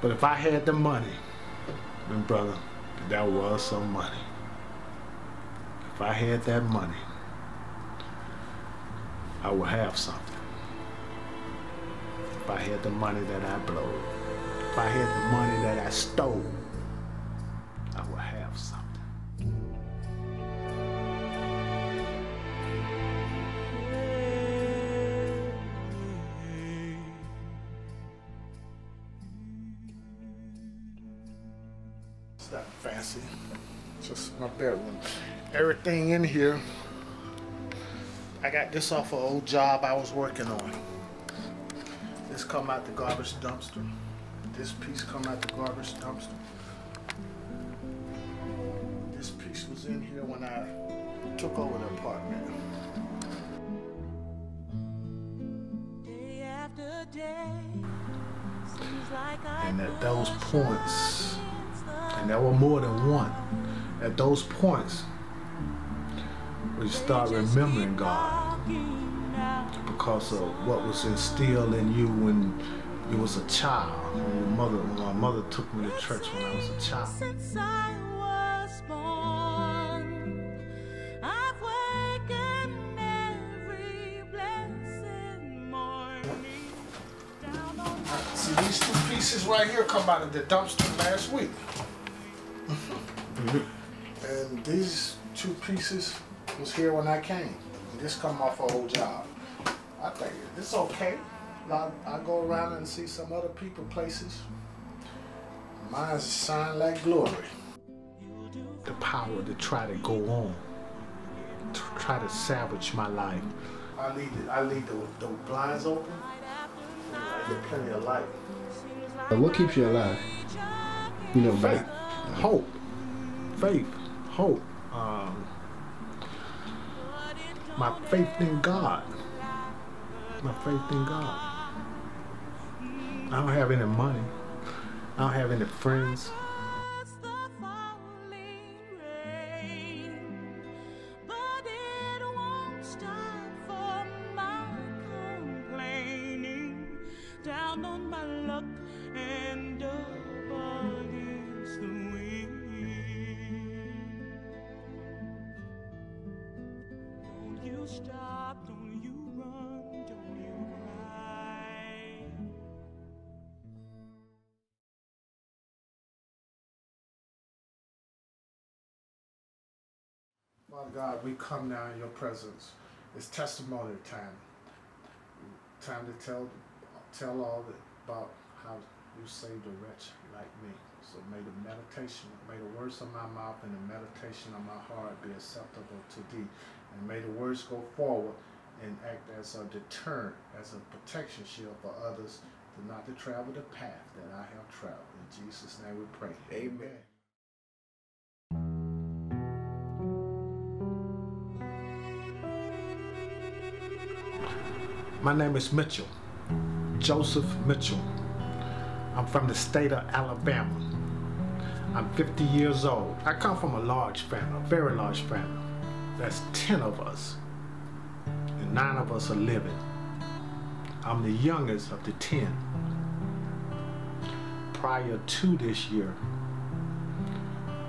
But if I had the money, then brother, that was some money. If I had that money, I would have something. If I had the money that I blowed, if I had the money that I stole, Everything in here. I got this off an old job I was working on. This come out the garbage dumpster. This piece come out the garbage dumpster. This piece was in here when I took over the apartment. Day after day, seems like And at those points, and there were more than one, at those points, we start remembering God because of what was instilled in you when you was a child. When your mother, when my mother took me to church when I was a child. Since I was born, I've wakened every blessed morning down on See these two pieces right here come out of the dumpster last week. Mm-hmm. and these two pieces was here when I came. And this come off an old job. I think it's okay. I, I go around and see some other people places. Mine's shine like glory. The power to try to go on, to try to salvage my life. I leave it. I leave the, the blinds open. I get plenty of light. What keeps you alive? You know, faith, hope, faith, hope. Um, my faith in God. My faith in God. I don't have any money. I don't have any friends. Down on my luck and up against the wind. Father God, we come now in your presence. It's testimony time. Time to tell tell all about how you saved a wretch like me. So may the meditation, may the words of my mouth and the meditation of my heart be acceptable to thee. And may the words go forward and act as a deterrent, as a protection shield for others to not to travel the path that I have traveled. In Jesus' name we pray. Amen. My name is Mitchell, Joseph Mitchell. I'm from the state of Alabama. I'm 50 years old. I come from a large family, a very large family. That's 10 of us, and nine of us are living. I'm the youngest of the 10. Prior to this year,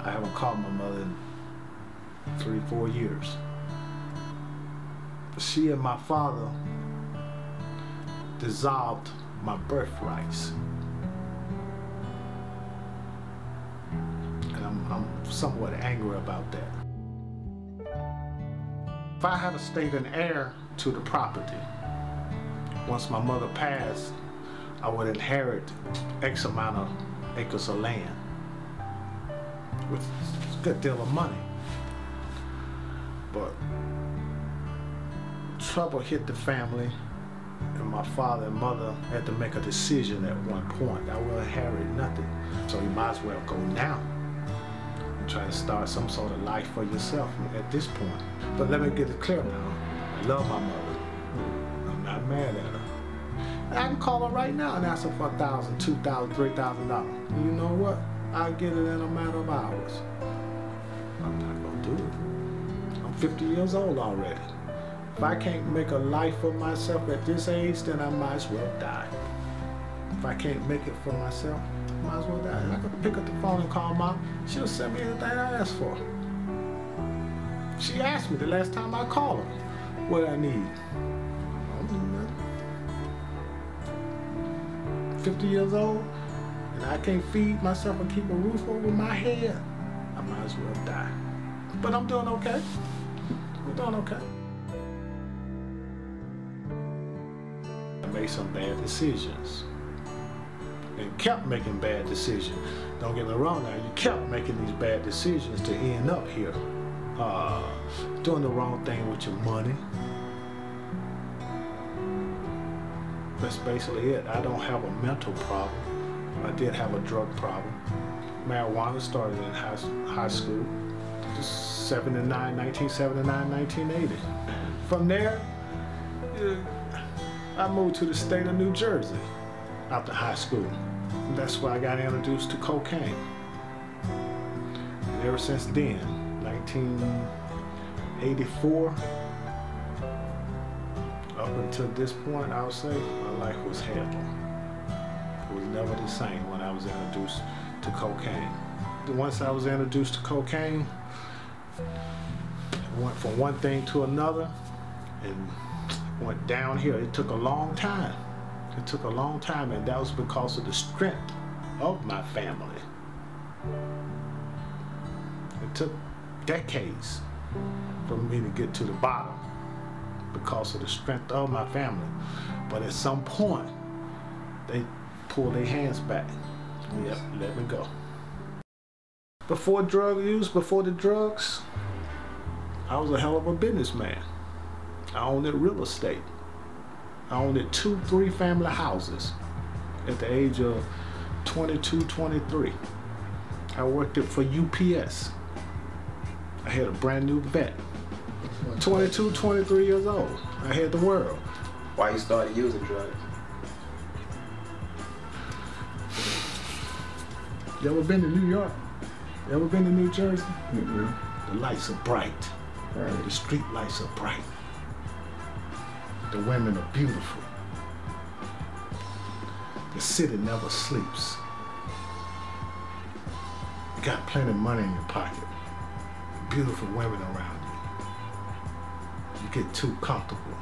I haven't called my mother in three, four years. She and my father dissolved my birthrights. And I'm, I'm somewhat angry about that. If I had a stayed an heir to the property, once my mother passed, I would inherit X amount of acres of land with a good deal of money. But trouble hit the family and my father and mother had to make a decision at one point. I will inherit nothing. So you might as well go now and try to start some sort of life for yourself at this point. But let me get it clear now. I love my mother. I'm not mad at her. I can call her right now and ask her for a thousand, two thousand, three thousand dollars. You know what? I'll get it in a matter of hours. I'm not gonna do it. I'm 50 years old already. If I can't make a life for myself at this age, then I might as well die. If I can't make it for myself, I Might as well die. I could pick up the phone and call mom. She'll send me anything I ask for. She asked me the last time I called her what I need. I don't need nothing. 50 years old, and I can't feed myself and keep a roof over my head. I might as well die. But I'm doing okay. I'm doing okay. Made some bad decisions and kept making bad decisions. Don't get me wrong now, you kept making these bad decisions to end up here. Uh, doing the wrong thing with your money. That's basically it. I don't have a mental problem. I did have a drug problem. Marijuana started in high, high school, 79, 1979, 1980. From there, I moved to the state of New Jersey after high school. And that's where I got introduced to cocaine. And ever since then, 1984, up until this point, I would say, my life was hell. It was never the same when I was introduced to cocaine. Once I was introduced to cocaine, it went from one thing to another and went down here. It took a long time. It took a long time, and that was because of the strength of my family. It took decades for me to get to the bottom because of the strength of my family. But at some point, they pulled their hands back. Yep, let me go. Before drug use, before the drugs, I was a hell of a businessman. I owned real estate. I owned two, three family houses at the age of 22, 23. I worked it for UPS. I had a brand new Vette. 22, 23 years old. I had the world. Why you started using drugs? You ever been to New York? You ever been to New Jersey? Mm-hmm. The lights are bright. Right. The street lights are bright. The women are beautiful. The city never sleeps. You got plenty of money in your pocket. Beautiful women around you. You get too comfortable.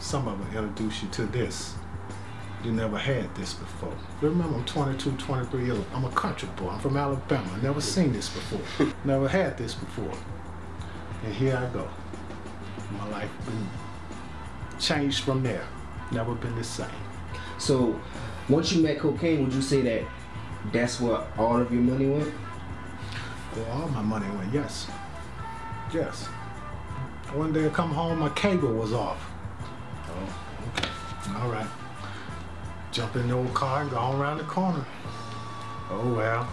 Some of them introduce you to this. You never had this before. Remember, I'm 22, 23 years old. I'm a country boy. I'm from Alabama. I never seen this before. never had this before. And here I go. My life been changed from there. Never been the same. So, once you met cocaine, would you say that that's where all of your money went? Well, all my money went, yes. Yes. One day I come home, my cable was off. Oh, okay. All right. Jump in the old car and go on around the corner. Oh, well.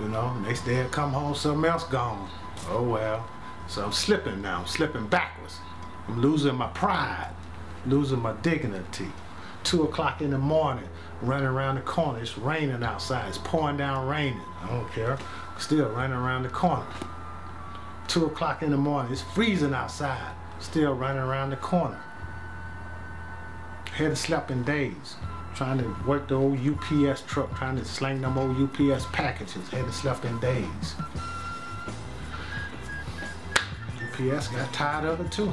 You know, next day I come home, something else gone. Oh, well. So I'm slipping now. I'm slipping backwards. I'm losing my pride, losing my dignity. Two o'clock in the morning, running around the corner. It's raining outside. It's pouring down raining. I don't care. Still running around the corner. Two o'clock in the morning. It's freezing outside. Still running around the corner. Hadn't slept in days. Trying to work the old UPS truck, trying to sling them old UPS packages. Hadn't slept in days. UPS got tired of it too.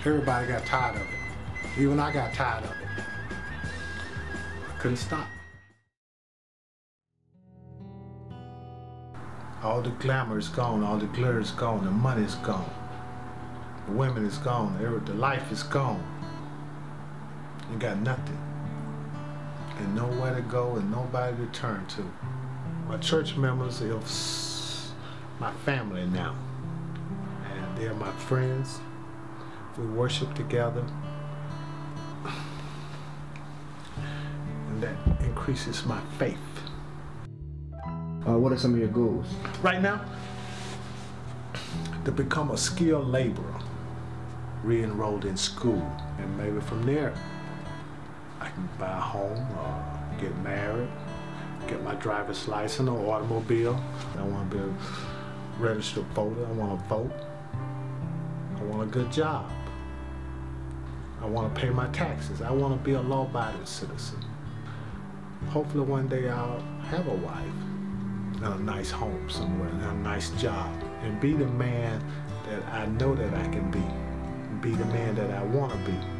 Everybody got tired of it. Even I got tired of it. I couldn't stop. All the glamour is gone, all the glitter is gone, the money is gone. The women is gone, the life is gone. You got nothing. And nowhere to go and nobody to turn to. My church members my family now. And they're my friends. We worship together. And that increases my faith. Uh, what are some of your goals? Right now, to become a skilled laborer, re-enrolled in school, and maybe from there, I can buy a home or get married, get my driver's license or automobile. I want to be a registered voter. I want to vote. I want a good job. I want to pay my taxes. I want to be a law-abiding citizen. hopefully one day I'll have a wife and a nice home somewhere and a nice job and be the man that I know that I can be. Be the man that I want to be.